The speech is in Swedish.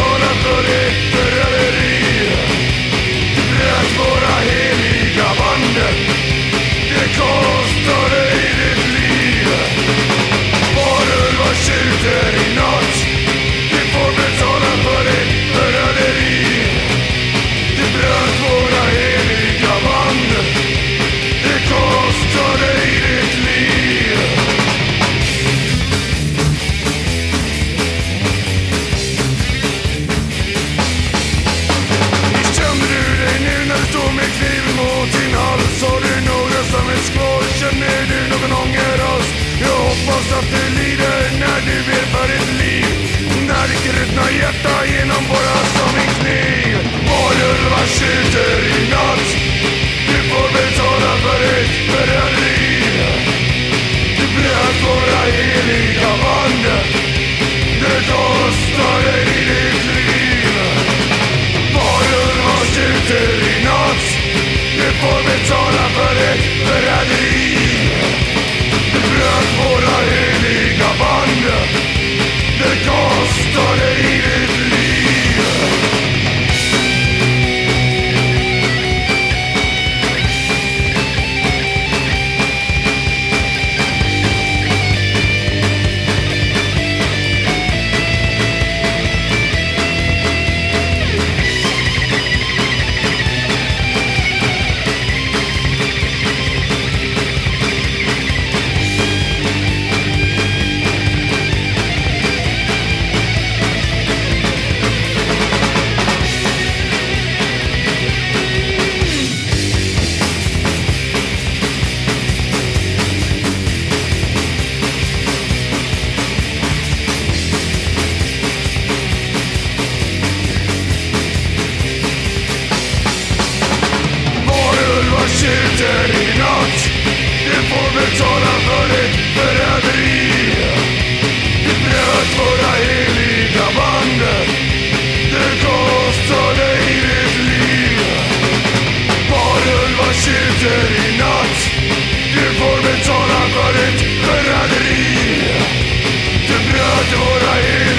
Sonra böyle kvar Känner du någon ångerröst? Jag hoppas att du lider när du ber för ditt liv. När ditt ruttna hjärta genomborras som en kniv. Varulvar skjuter i natt. Du får betala för ditt förräderi Du bröt våra heliga band. Det kostar dig ditt liv. Varulvar skjuter i natt. Du får betala dirty not. The informant's all I've The